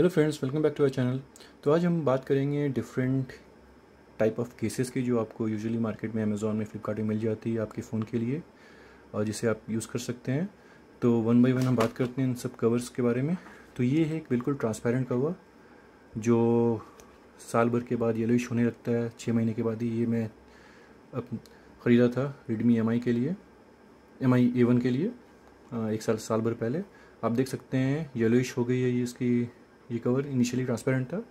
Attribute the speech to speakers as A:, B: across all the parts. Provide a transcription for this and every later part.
A: Hello friends welcome back to our channel तो आज हम बात करेंगे डिफरेंट टाइप ऑफ़ केसेस की जो आपको यूजुअली मार्केट में अमेज़ोन में फ्लिपकार्ट में मिल जाती है आपके फ़ोन के लिए और जिसे आप यूज़ कर सकते हैं। तो वन बाय वन हम बात करते हैं इन सब कवर्स के बारे में। तो ये है एक बिल्कुल ट्रांसपेरेंट कवर जो साल भर के बाद येलोइश होने लगता है। छः महीने के बाद ही ये मैं ख़रीदा था रेडमी एम के लिए एम आई के लिए एक साल साल भर पहले। आप देख सकते हैं येलोइश हो गई है ये इसकी ये कवर इनिशियली ट्रांसपेरेंट था।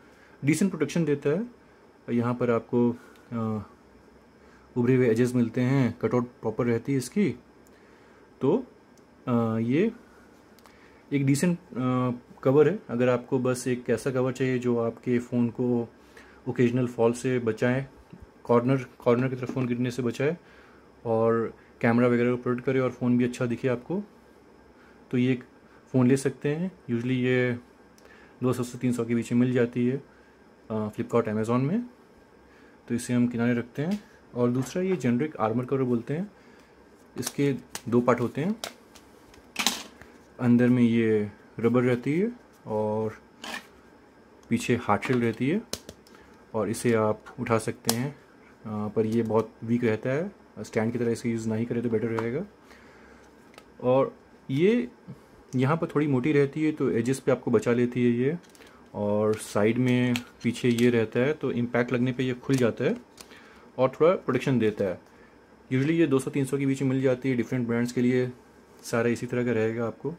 A: डिसेंट प्रोटेक्शन देता है। यहाँ पर आपको उभरे हुए एजेस मिलते हैं। कटआउट प्रॉपर रहती है इसकी। तो आ, ये एक डिसेंट कवर है। अगर आपको बस एक ऐसा कवर चाहिए जो आपके फ़ोन को ओकेजनल फॉल से बचाए कॉर्नर कॉर्नर की तरफ़ फ़ोन गिरने से बचाए और कैमरा वगैरह को प्रोटेक्ट करे और फ़ोन भी अच्छा दिखे आपको तो ये एक फ़ोन ले सकते हैं। यूजली ये दो सौ से तीन सौ के बीच में मिल जाती है फ्लिपकार्ट अमेज़ोन में। तो इसे हम किनारे रखते हैं और दूसरा ये जेनरिक आर्मर कवर बोलते हैं। इसके दो पार्ट होते हैं। अंदर में ये रबर रहती है और पीछे हार्ड शेल रहती है और इसे आप उठा सकते हैं। आ, पर ये बहुत वीक रहता है। स्टैंड की तरह इसे यूज़ नहीं करें तो बेटर रहेगा। और ये यहाँ पर थोड़ी मोटी रहती है तो एजेस पे आपको बचा लेती है ये। और साइड में पीछे ये रहता है तो इम्पैक्ट लगने पे ये खुल जाता है और थोड़ा प्रोटेक्शन देता है। यूजली ये 200-300 के बीच में मिल जाती है डिफरेंट ब्रांड्स के लिए सारा इसी तरह का रहेगा आपको।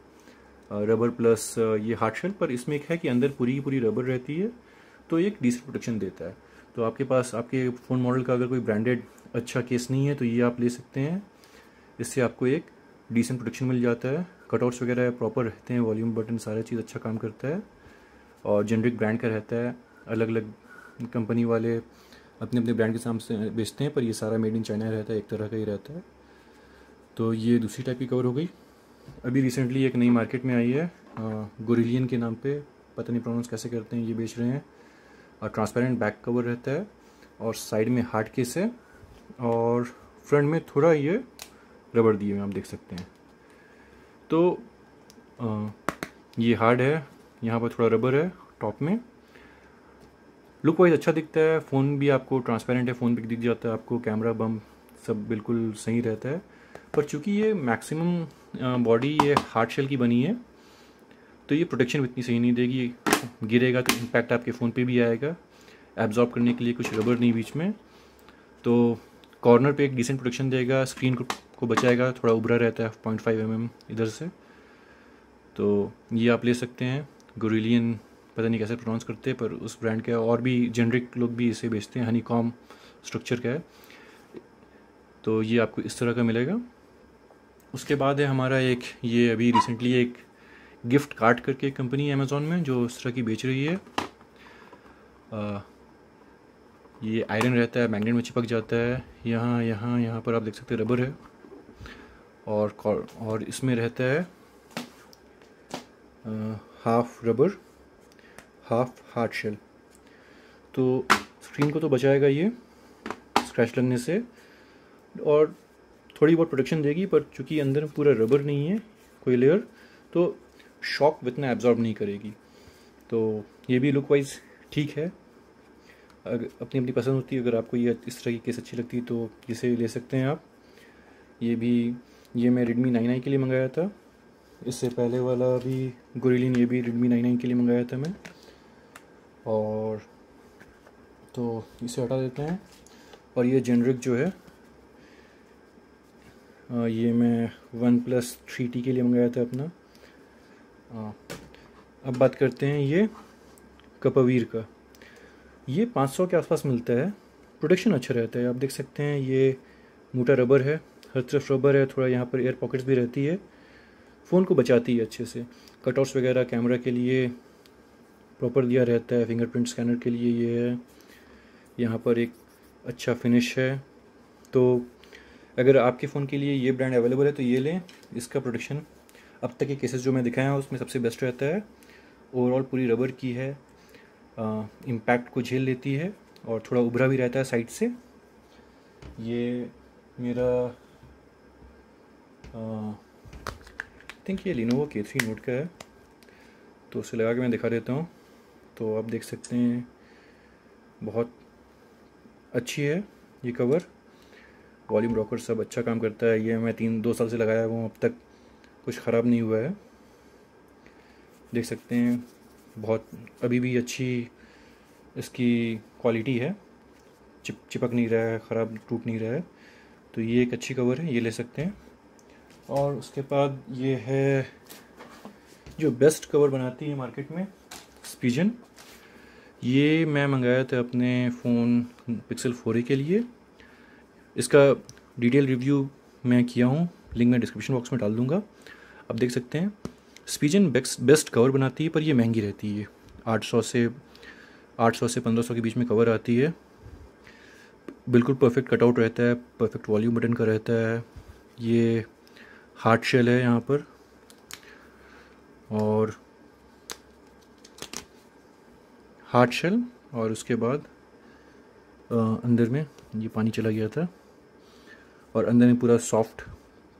A: रबर प्लस ये हार्ड शेल पर इसमें एक है कि अंदर पूरी की पूरी रबर रहती है तो एक डिसेंट प्रोटेक्शन देता है। तो आपके पास, आपके फ़ोन मॉडल का अगर कोई ब्रांडेड अच्छा केस नहीं है तो ये आप ले सकते हैं। इससे आपको एक डिसेंट प्रोटेक्शन मिल जाता है। कटआउट्स वगैरह प्रॉपर रहते हैं वॉल्यूम बटन सारा चीज़ अच्छा काम करता है। और जेनरिक ब्रांड का रहता है। अलग अलग कंपनी वाले अपने अपने ब्रांड के साम से बेचते हैं, पर ये सारा मेड इन चाइना रहता है, एक तरह का ही रहता है। तो ये दूसरी टाइप की कवर हो गई। अभी रिसेंटली एक नई मार्केट में आई है गोरिलियन के नाम पे। पता नहीं प्रोनाउंस कैसे करते हैं, ये बेच रहे हैं। और ट्रांसपेरेंट बैक कवर रहता है। और साइड में हार्ड केस है। और फ्रंट में थोड़ा ये रबर दिए हुए आप देख सकते हैं। तो आ, ये हार्ड है यहाँ पर थोड़ा रबर है टॉप में। लुक वाइज अच्छा दिखता है फ़ोन भी आपको ट्रांसपेरेंट है फ़ोन भी दिख जाता है आपको कैमरा बम सब बिल्कुल सही रहता है। पर चूँकि ये मैक्सिमम बॉडी ये हार्ड शेल की बनी है तो ये प्रोटेक्शन इतनी सही नहीं देगी गिरेगा तो इम्पैक्ट आपके फ़ोन पे भी आएगा एब्जॉर्ब करने के लिए कुछ रबर नहीं बीच में। तो कॉर्नर पे एक डिसेंट प्रोटेक्शन देगा स्क्रीन को, को बचाएगा थोड़ा उभरा रहता है पॉइंट फाइव एम इधर से। तो ये आप ले सकते हैं गोरिलियन पता नहीं कैसे प्रोनाउंस करते हैं पर उस ब्रांड का और भी जेनरिक लोग भी इसे बेचते हैं हनी कॉम स्ट्रक्चर का है। तो ये आपको इस तरह का मिलेगा। उसके बाद है हमारा एक ये अभी रिसेंटली एक गिफ्ट कार्ड करके कंपनी अमेज़ोन में जो इस तरह की बेच रही है। आ, ये आयरन रहता है मैग्नेट में चिपक जाता है। यहाँ यहाँ यहाँ पर आप देख सकते हैं रबर है। और और इसमें रहता है half rubber half hard shell तो स्क्रीन को तो बचाएगा ये स्क्रैच लगने से। और थोड़ी बहुत प्रोटेक्शन देगी, पर चूँकि अंदर पूरा रबर नहीं है, कोई लेयर तो शॉक इतना एब्जॉर्ब नहीं करेगी। तो ये भी लुक वाइज ठीक है। अगर अपनी अपनी पसंद होती है, अगर आपको ये इस तरह की केस अच्छी लगती है तो इसे ले सकते हैं आप। ये भी, ये मैं रेडमी नाइन आई के लिए मंगाया था। इससे पहले वाला भी गोरिलिन ये भी रेडमी नाइन नाइन के लिए मंगाया था मैं। और तो इसे हटा देते हैं। और ये जेनरिक जो है ये मैं वन प्लस थ्री टी के लिए मंगाया था अपना। अब बात करते हैं ये कपवीर का। ये 500 के आसपास मिलता है। प्रोटेक्शन अच्छा रहता है। आप देख सकते हैं, ये मोटा रबर है, हर तरफ़ रबर है, थोड़ा यहाँ पर एयर पॉकेट्स भी रहती है। फ़ोन को बचाती है अच्छे से। कटआउट्स वगैरह कैमरा के लिए प्रॉपर दिया रहता है। फिंगरप्रिंट स्कैनर के लिए ये है। यहाँ पर एक अच्छा फिनिश है। तो अगर आपके फ़ोन के लिए ये ब्रांड अवेलेबल है तो ये लें। इसका प्रोटेक्शन अब तक के केसेस जो मैं दिखाया हूँ, उसमें सबसे बेस्ट रहता है। ओवरऑल पूरी रबर की है। इम्पैक्ट को झेल लेती है और थोड़ा उभरा भी रहता है साइड से। ये मेरा थिंक ये लिनोवो के थ्री नोट का है। तो उसे लगा के मैं दिखा देता हूँ। तो आप देख सकते हैं, बहुत अच्छी है ये कवर वॉल्यूम रॉकर सब अच्छा काम करता है। ये मैं तीन, दो साल से लगाया हुआ हूँ, अब तक कुछ ख़राब नहीं हुआ है। देख सकते हैं बहुत अभी भी अच्छी इसकी क्वालिटी है। चिप, चिपक नहीं रहा है, ख़राब टूट नहीं रहा है। तो ये एक अच्छी कवर है, ये ले सकते हैं। और उसके बाद ये है जो बेस्ट कवर बनाती है मार्केट में स्पीजन ये मैं मंगाया था अपने फ़ोन पिक्सल फोर के लिए। इसका डिटेल रिव्यू मैं किया हूँ लिंक मैं डिस्क्रिप्शन बॉक्स में डाल दूँगा। आप देख सकते हैं। स्पीजन बेस्ट बेस्ट कवर बनाती है, पर ये महँगी रहती है। आठ सौ से, आठ सौ से पंद्रह सौ के बीच में कवर आती है। बिल्कुल परफेक्ट कटआउट रहता है परफेक्ट वॉल्यूम बटन का रहता है। ये हार्ड शेल है यहाँ पर। और हार्ड शेल और उसके बाद अंदर में ये पानी चला गया था। और अंदर में पूरा सॉफ्ट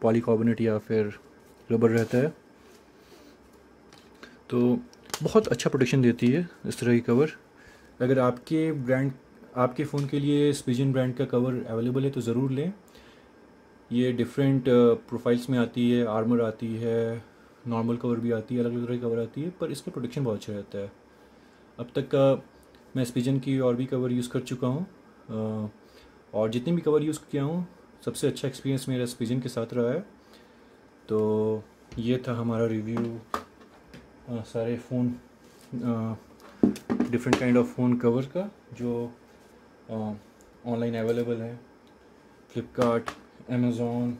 A: पॉलीकार्बोनेट या फिर रबर रहता है। तो बहुत अच्छा प्रोटेक्शन देती है इस तरह की कवर अगर आपके ब्रांड आपके फ़ोन के लिए स्पीजन ब्रांड का कवर अवेलेबल है तो ज़रूर लें। ये डिफरेंट प्रोफाइल्स में आती है आर्मर आती है नॉर्मल कवर भी आती है अलग अलग तरह की कवर आती है, पर इसका प्रोटेक्शन बहुत अच्छा रहता है। अब तक का मैं स्पीजन की और भी कवर यूज़ कर चुका हूँ। और जितनी भी कवर यूज़ किया हूँ, सबसे अच्छा एक्सपीरियंस मेरा स्पीजन के साथ रहा है। तो ये था हमारा रिव्यू सारे phone different kind of phone cover का, जो ऑनलाइन अवेलेबल है। फ्लिपकार्ट अमेज़ोन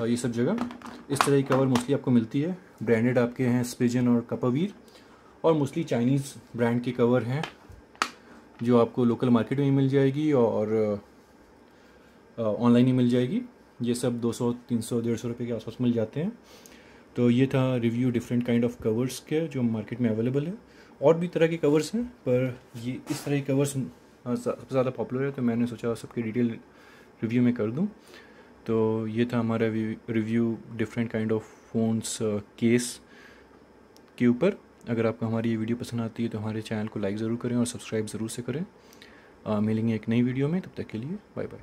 A: ये सब जगह। इस तरह की कवर मोस्टली आपको मिलती है। ब्रांडेड आपके हैं स्पिजन और कपावीर और मोस्टली चाइनीज़ ब्रांड के कवर हैं, जो आपको लोकल मार्केट में ही मिल जाएगी और ऑनलाइन ही मिल जाएगी। ये सब 200 300 150 रुपए के आसपास मिल जाते हैं। तो ये था review different kind of covers के जो मार्केट में अवेलेबल है। और भी तरह के कवर्स हैं, पर ये इस तरह के कवर्स सबसे ज़्यादा पॉपुलर है तो मैंने सोचा सबके डिटेल रिव्यू में कर दूँ। तो ये था हमारा review different kind of phones case के ऊपर। अगर आपको हमारी ये वीडियो पसंद आती है तो हमारे चैनल को लाइक ज़रूर करें और सब्सक्राइब ज़रूर से करें। मिलेंगे एक नई वीडियो में, तब तक के लिए बाय बाय